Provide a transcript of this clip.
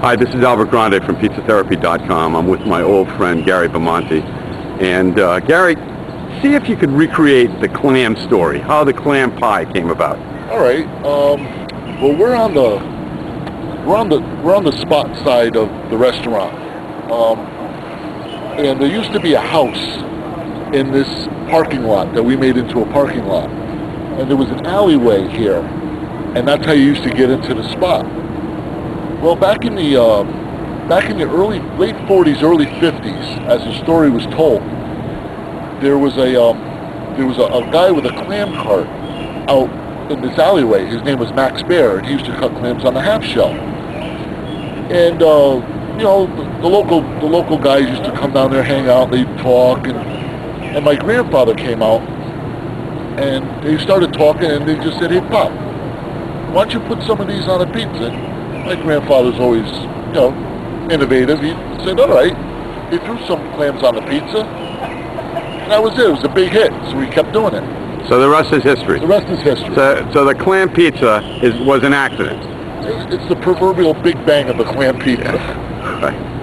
Hi, this is Albert Grande from PizzaTherapy.com. I'm with my old friend Gary Bimonte. And uh, Gary, see if you could recreate the clam story, how the clam pie came about. All right. Um, well, we're on the we're on the we're on the spot side of the restaurant, um, and there used to be a house in this parking lot that we made into a parking lot, and there was an alleyway here, and that's how you used to get into the spot. Well, back in the uh, back in the early late 40s, early 50s, as the story was told, there was a um, there was a, a guy with a clam cart out in this alleyway. His name was Max Bear, and he used to cut clams on the half shell. And uh, you know, the, the local the local guys used to come down there, hang out, they'd talk, and and my grandfather came out, and they started talking, and they just said, "Hey, Pop, why don't you put some of these on a pizza?" My grandfather's always, you know, innovative. He said, "All right." He threw some clams on the pizza, and that was it. It was a big hit, so we kept doing it. So the rest is history. The rest is history. So, so the clam pizza is, was an accident. It's the proverbial big bang of the clam pizza. Right.